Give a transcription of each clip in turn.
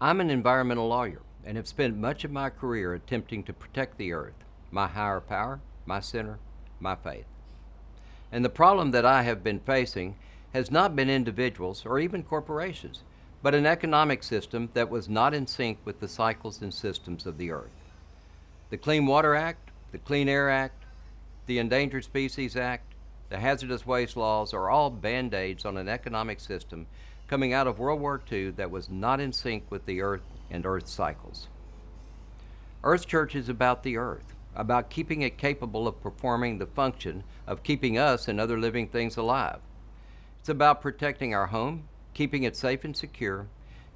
I'm an environmental lawyer and have spent much of my career attempting to protect the earth, my higher power, my center, my faith. And the problem that I have been facing has not been individuals or even corporations, but an economic system that was not in sync with the cycles and systems of the earth. The Clean Water Act, the Clean Air Act, the Endangered Species Act, the hazardous waste laws are all band-aids on an economic system coming out of World War II that was not in sync with the earth and earth cycles. Earth Church is about the earth, about keeping it capable of performing the function of keeping us and other living things alive. It's about protecting our home, keeping it safe and secure,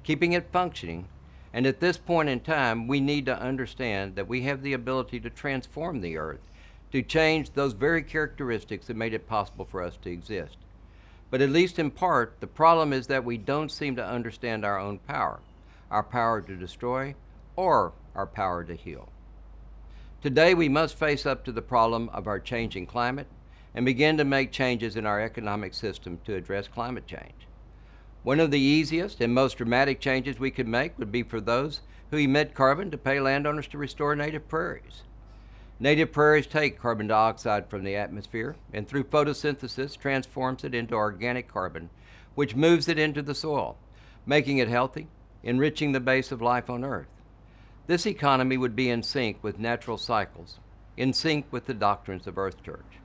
keeping it functioning, and at this point in time, we need to understand that we have the ability to transform the earth, to change those very characteristics that made it possible for us to exist. But at least in part, the problem is that we don't seem to understand our own power, our power to destroy or our power to heal. Today, we must face up to the problem of our changing climate and begin to make changes in our economic system to address climate change. One of the easiest and most dramatic changes we could make would be for those who emit carbon to pay landowners to restore native prairies. Native prairies take carbon dioxide from the atmosphere and through photosynthesis transforms it into organic carbon, which moves it into the soil, making it healthy, enriching the base of life on Earth. This economy would be in sync with natural cycles, in sync with the doctrines of Earth Church.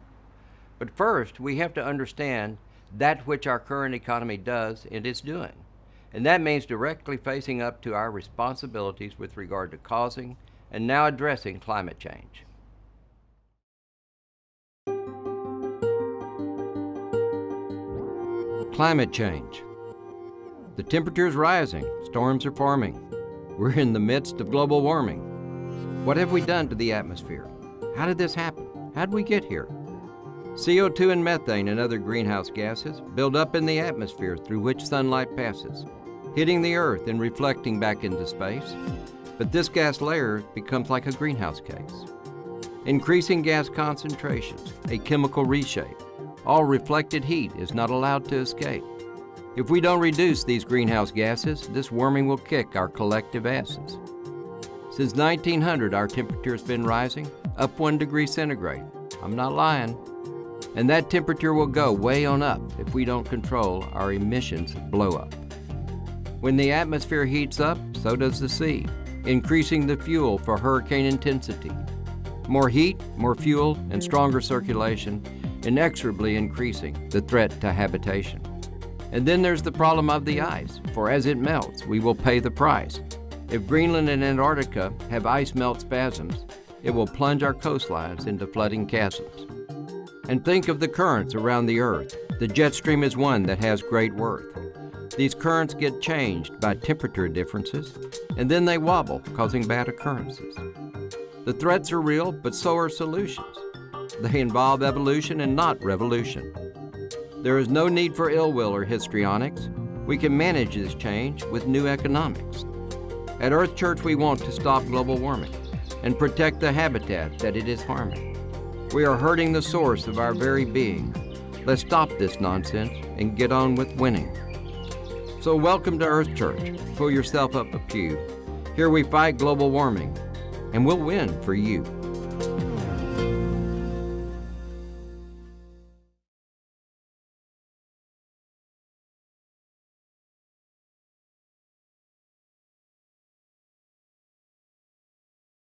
But first, we have to understand that which our current economy does and is doing. And that means directly facing up to our responsibilities with regard to causing and now addressing climate change. Climate change. The temperature is rising, storms are forming. We're in the midst of global warming. What have we done to the atmosphere? How did this happen? How did we get here? CO2 and methane and other greenhouse gases build up in the atmosphere through which sunlight passes, hitting the earth and reflecting back into space. But this gas layer becomes like a greenhouse case. Increasing gas concentrations, a chemical reshape, all reflected heat is not allowed to escape. If we don't reduce these greenhouse gases, this warming will kick our collective asses. Since 1900, our temperature has been rising, up one degree centigrade. I'm not lying. And that temperature will go way on up if we don't control our emissions blow up. When the atmosphere heats up, so does the sea, increasing the fuel for hurricane intensity. More heat, more fuel, and stronger circulation inexorably increasing the threat to habitation. And then there's the problem of the ice, for as it melts, we will pay the price. If Greenland and Antarctica have ice melt spasms, it will plunge our coastlines into flooding chasms. And think of the currents around the Earth. The jet stream is one that has great worth. These currents get changed by temperature differences, and then they wobble, causing bad occurrences. The threats are real, but so are solutions. They involve evolution and not revolution. There is no need for ill will or histrionics. We can manage this change with new economics. At Earth Church, we want to stop global warming and protect the habitat that it is harming. We are hurting the source of our very being. Let's stop this nonsense and get on with winning. So, welcome to Earth Church. Pull yourself up a pew. Here we fight global warming, and we'll win for you.